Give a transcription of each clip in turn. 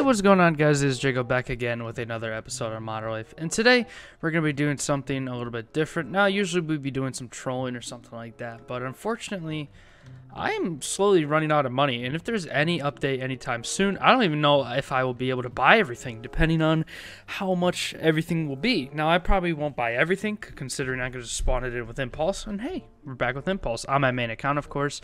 Hey, what's going on, guys? It's Jaco back again with another episode of Modder Life. And today, we're going to be doing something a little bit different. Now, usually we'd be doing some trolling or something like that, but unfortunately, I am slowly running out of money. And if there's any update anytime soon, I don't even know if I will be able to buy everything, depending on how much everything will be. Now, I probably won't buy everything, considering I could just spawn it in with Impulse. And hey, we're back with Impulse on my main account, of course.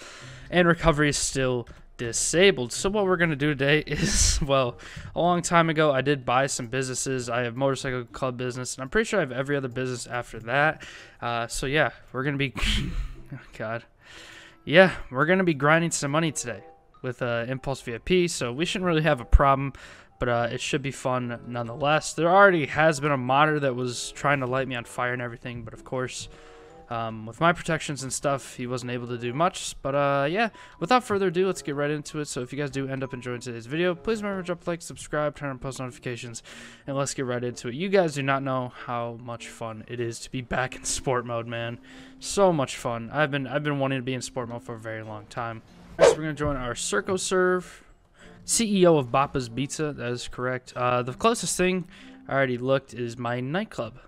And recovery is still disabled. So what we're going to do today is, well, a long time ago I did buy some businesses. I have motorcycle club business, and I'm pretty sure I have every other business after that. Uh, so yeah, we're going to be, oh God, yeah, we're going to be grinding some money today with uh, Impulse VIP. So we shouldn't really have a problem. But uh, it should be fun nonetheless. There already has been a modder that was trying to light me on fire and everything, but of course, um, with my protections and stuff, he wasn't able to do much. But uh, yeah, without further ado, let's get right into it. So if you guys do end up enjoying today's video, please remember to drop a like, subscribe, turn on post notifications, and let's get right into it. You guys do not know how much fun it is to be back in sport mode, man. So much fun. I've been I've been wanting to be in sport mode for a very long time. Next, we're gonna join our Circo Serve. CEO of Bappa's Pizza, that is correct. Uh, the closest thing I already looked is my nightclub.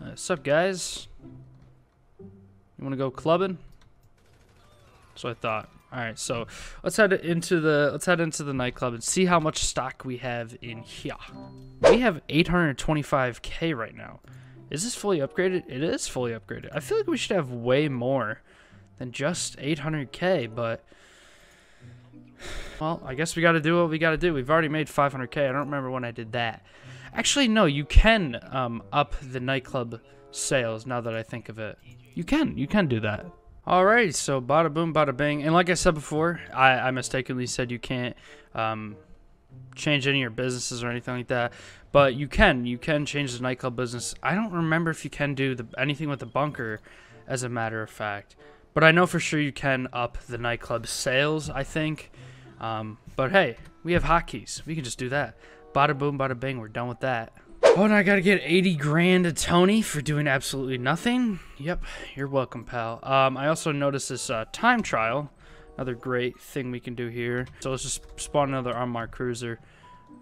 Uh, what's up, guys? You want to go clubbing? So I thought. All right, so let's head into the let's head into the nightclub and see how much stock we have in here. We have 825k right now. Is this fully upgraded? It is fully upgraded. I feel like we should have way more than just 800k, but well, I guess we got to do what we got to do. We've already made 500k. I don't remember when I did that. Actually, no, you can um, up the nightclub sales now that I think of it. You can. You can do that. Alright, so bada boom, bada bang. And like I said before, I, I mistakenly said you can't um, change any of your businesses or anything like that. But you can. You can change the nightclub business. I don't remember if you can do the, anything with the bunker, as a matter of fact. But I know for sure you can up the nightclub sales, I think. Um, but hey, we have hotkeys. We can just do that. Bada boom, bada bing. We're done with that. Oh, and I gotta get 80 grand to Tony for doing absolutely nothing. Yep, you're welcome, pal. Um, I also noticed this uh, time trial. Another great thing we can do here. So let's just spawn another unmarked cruiser.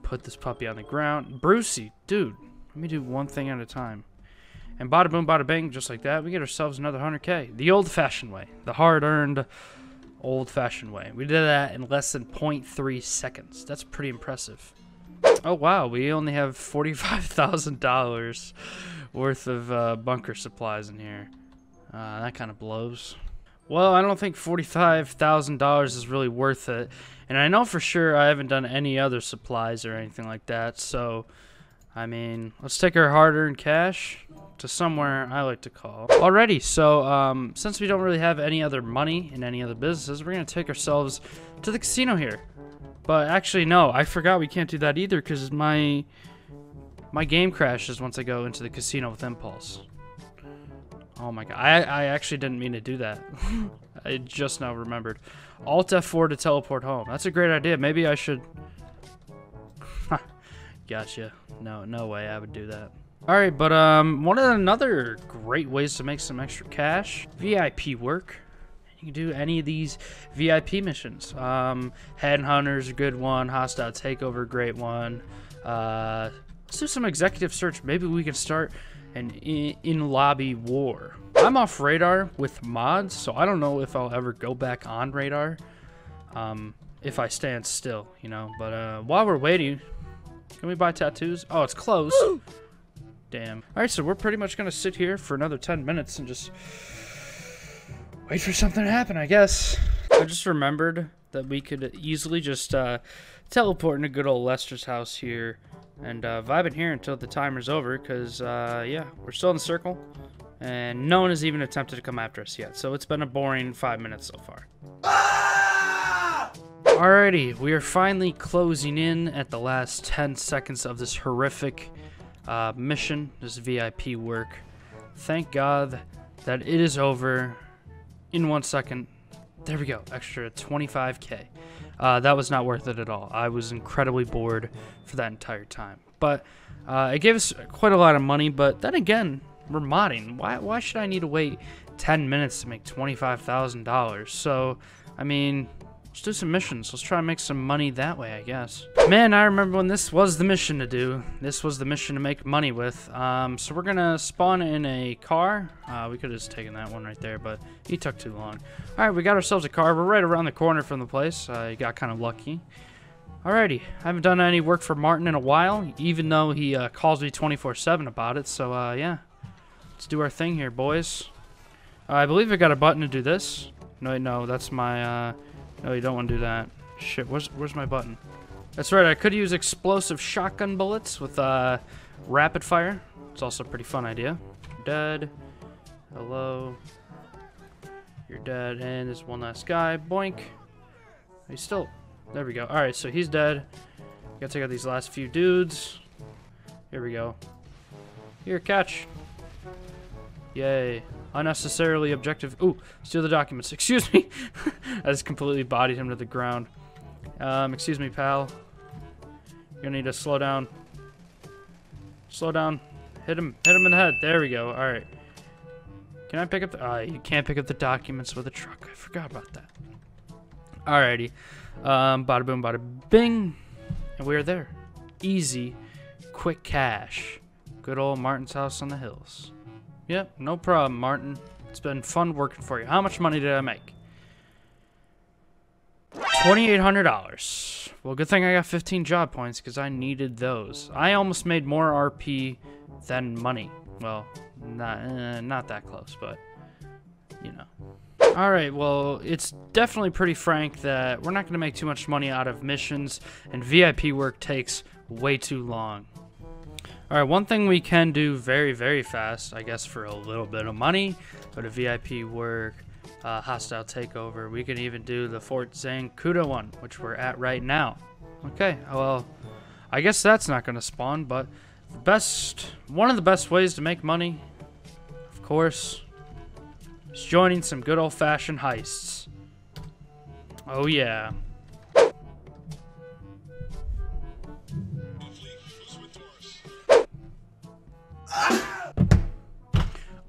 Put this puppy on the ground. Brucey, dude, let me do one thing at a time. And bada boom, bada bang, just like that, we get ourselves another 100k. The old-fashioned way. The hard-earned, old-fashioned way. We did that in less than 0.3 seconds. That's pretty impressive. Oh wow, we only have forty-five thousand dollars worth of uh, bunker supplies in here. Uh, that kind of blows. Well, I don't think forty-five thousand dollars is really worth it, and I know for sure I haven't done any other supplies or anything like that. So, I mean, let's take our hard-earned cash to somewhere I like to call. Alrighty, so um, since we don't really have any other money in any other businesses, we're gonna take ourselves to the casino here. But actually, no, I forgot we can't do that either because my my game crashes once I go into the casino with Impulse. Oh my god, I, I actually didn't mean to do that. I just now remembered. Alt F4 to teleport home. That's a great idea. Maybe I should... gotcha. No, no way I would do that. Alright, but um, one of another great ways to make some extra cash, VIP work. You can do any of these VIP missions. Um, Headhunter's a good one. Hostile Takeover, great one. Uh, let's do some executive search. Maybe we can start an in-lobby war. I'm off radar with mods, so I don't know if I'll ever go back on radar. Um, if I stand still, you know. But uh, while we're waiting, can we buy tattoos? Oh, it's closed. Damn. All right, so we're pretty much gonna sit here for another 10 minutes and just wait for something to happen, I guess. I just remembered that we could easily just uh, teleport into good old Lester's house here and uh, vibe in here until the timer's over because, uh, yeah, we're still in the circle and no one has even attempted to come after us yet. So it's been a boring five minutes so far. Ah! Alrighty, we are finally closing in at the last 10 seconds of this horrific uh, mission, this VIP work. Thank God that it is over in one second. There we go, extra 25k. Uh, that was not worth it at all. I was incredibly bored for that entire time. But uh, it gave us quite a lot of money, but then again, we're modding. Why, why should I need to wait 10 minutes to make $25,000? So, I mean, Let's do some missions. Let's try and make some money that way, I guess. Man, I remember when this was the mission to do. This was the mission to make money with. Um, so we're gonna spawn in a car. Uh, we could have just taken that one right there, but he took too long. All right, we got ourselves a car. We're right around the corner from the place. I uh, got kind of lucky. Alrighty, I haven't done any work for Martin in a while, even though he uh, calls me 24-7 about it. So, uh, yeah, let's do our thing here, boys. I believe I got a button to do this. No, no, that's my, uh, no, you don't want to do that. Shit, where's, where's my button? That's right, I could use explosive shotgun bullets with uh, rapid fire. It's also a pretty fun idea. Dead. Hello. You're dead. And there's one last guy. Boink. He's still... There we go. Alright, so he's dead. Gotta take out these last few dudes. Here we go. Here, catch. Yay. Unnecessarily objective. Ooh, steal the documents. Excuse me. I just completely bodied him to the ground. Um, excuse me, pal. You're gonna need to slow down. Slow down. Hit him. Hit him in the head. There we go. Alright. Can I pick up the... Uh, you can't pick up the documents with a truck. I forgot about that. Alrighty. Um, bada boom, bada bing. And we are there. Easy. Quick cash. Good old Martin's house on the hills. Yep, no problem, Martin. It's been fun working for you. How much money did I make? $2,800. Well, good thing I got 15 job points because I needed those. I almost made more RP than money. Well, not, uh, not that close, but, you know. Alright, well, it's definitely pretty frank that we're not going to make too much money out of missions, and VIP work takes way too long. Alright, one thing we can do very, very fast, I guess for a little bit of money, go to VIP work, uh, hostile takeover. We can even do the Fort Zancudo one, which we're at right now. Okay, well, I guess that's not going to spawn, but the best, one of the best ways to make money, of course, is joining some good old-fashioned heists. Oh yeah.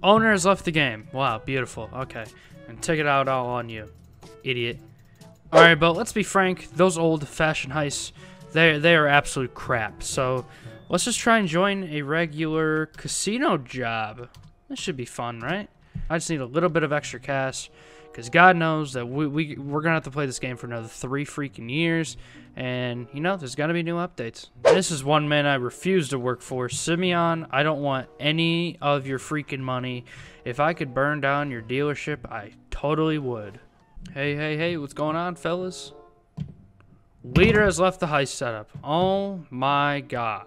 Owner has left the game. Wow, beautiful. Okay. And take it out all on you. Idiot. Alright, but let's be frank. Those old-fashioned heists, they, they are absolute crap. So, let's just try and join a regular casino job. This should be fun, right? I just need a little bit of extra cash. Because God knows that we, we, we're going to have to play this game for another three freaking years. And, you know, there's going to be new updates. This is one man I refuse to work for. Simeon, I don't want any of your freaking money. If I could burn down your dealership, I totally would. Hey, hey, hey, what's going on, fellas? Leader has left the heist setup. Oh my god.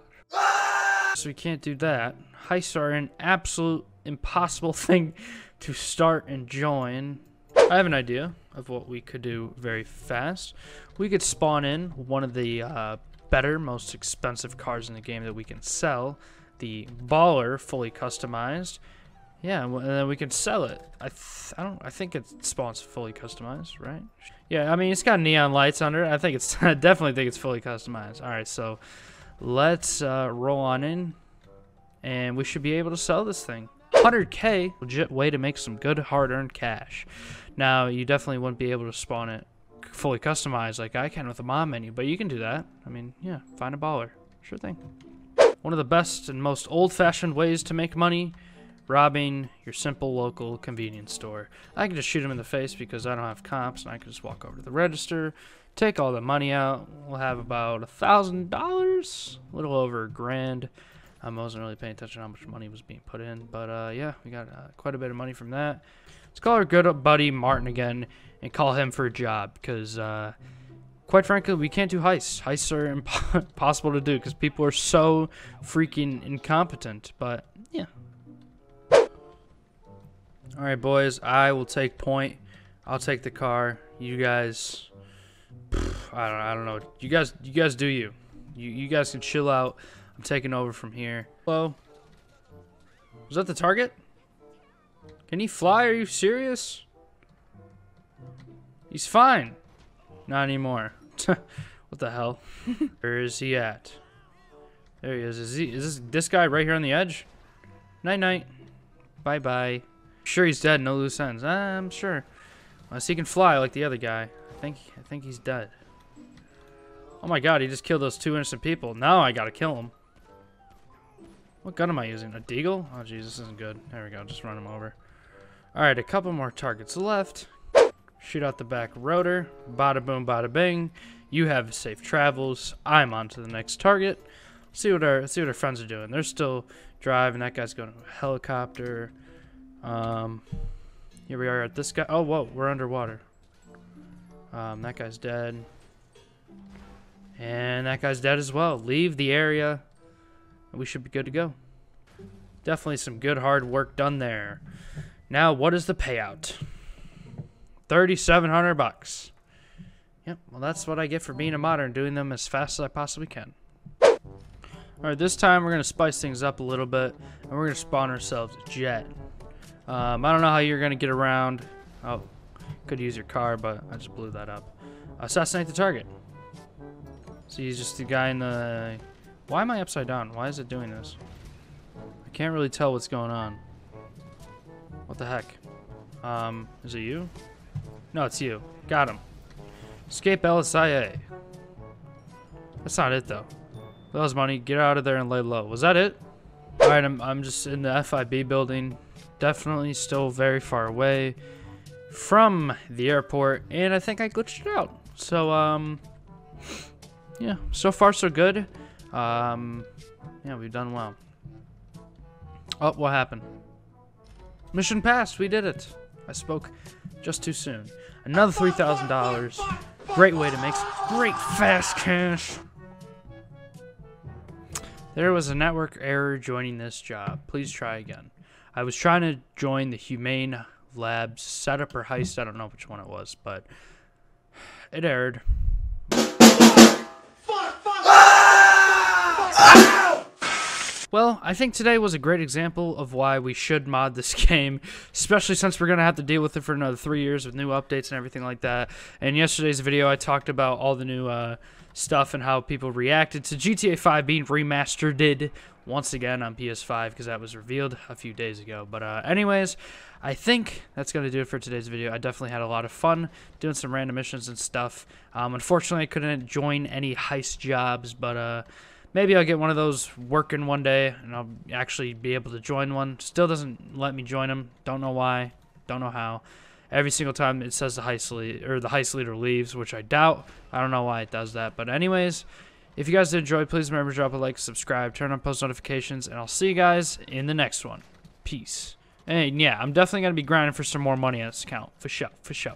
So we can't do that. Heists are an absolute impossible thing to start and join. I have an idea of what we could do very fast. We could spawn in one of the uh, better, most expensive cars in the game that we can sell. The Baller, fully customized. Yeah, and then we can sell it. I I don't. I think it spawns fully customized, right? Yeah, I mean it's got neon lights under it. I think it's. I definitely think it's fully customized. All right, so let's uh, roll on in, and we should be able to sell this thing. 100k, legit way to make some good hard-earned cash. Now, you definitely wouldn't be able to spawn it fully customized like I can with the mod menu, but you can do that. I mean, yeah, find a baller. Sure thing. One of the best and most old-fashioned ways to make money, robbing your simple local convenience store. I can just shoot him in the face because I don't have comps, and I can just walk over to the register, take all the money out. We'll have about a thousand dollars, a little over a grand. I wasn't really paying attention to how much money was being put in, but uh, yeah, we got uh, quite a bit of money from that. Let's call our good buddy Martin again and call him for a job because, uh, quite frankly, we can't do heists. Heists are impossible to do because people are so freaking incompetent. But yeah. All right, boys. I will take point. I'll take the car. You guys, I don't, I don't know. You guys, you guys do you. You, you guys can chill out. I'm taking over from here. Hello. Was that the target? Can he fly? Are you serious? He's fine. Not anymore. what the hell? Where is he at? There he is. Is, he, is this, this guy right here on the edge? Night night. Bye bye. Sure he's dead. No loose ends. I'm sure. Unless he can fly like the other guy. I think I think he's dead. Oh my god, he just killed those two innocent people. Now I gotta kill him. What gun am I using? A deagle? Oh jeez, this isn't good. There we go, just run him over. Alright, a couple more targets left. Shoot out the back rotor. Bada boom, bada bing. You have safe travels. I'm on to the next target. See what our see what our friends are doing. They're still driving. That guy's going to a helicopter. Um, here we are at this guy. Oh, whoa, we're underwater. Um, that guy's dead. And that guy's dead as well. Leave the area. We should be good to go. Definitely some good hard work done there. Now, what is the payout? 3700 bucks. Yep, well that's what I get for being a modder, doing them as fast as I possibly can. Alright, this time we're going to spice things up a little bit, and we're going to spawn ourselves a jet. Um, I don't know how you're going to get around. Oh, could use your car, but I just blew that up. Assassinate the target. So he's just the guy in the... Why am I upside down? Why is it doing this? I can't really tell what's going on. What the heck? Um, is it you? No, it's you. Got him. Escape LSIA. That's not it, though. That was money. Get out of there and lay low. Was that it? Alright, I'm, I'm just in the FIB building. Definitely still very far away from the airport. And I think I glitched it out. So, um... Yeah, so far so good. Um, yeah, we've done well. Oh, what happened? Mission passed. We did it. I spoke just too soon. Another $3,000. Great way to make great fast cash. There was a network error joining this job. Please try again. I was trying to join the Humane Labs setup or heist. I don't know which one it was, but it erred. Well, I think today was a great example of why we should mod this game, especially since we're going to have to deal with it for another three years with new updates and everything like that. In yesterday's video, I talked about all the new uh, stuff and how people reacted to GTA 5 being remastered once again on PS5 because that was revealed a few days ago. But uh, anyways, I think that's going to do it for today's video. I definitely had a lot of fun doing some random missions and stuff. Um, unfortunately, I couldn't join any heist jobs, but... Uh, Maybe I'll get one of those working one day and I'll actually be able to join one. Still doesn't let me join them. Don't know why. Don't know how. Every single time it says the heist leader, or the heist leader leaves, which I doubt. I don't know why it does that. But anyways, if you guys did enjoy, please remember to drop a like, subscribe, turn on post notifications, and I'll see you guys in the next one. Peace. And yeah, I'm definitely going to be grinding for some more money on this account. For sure. For sure.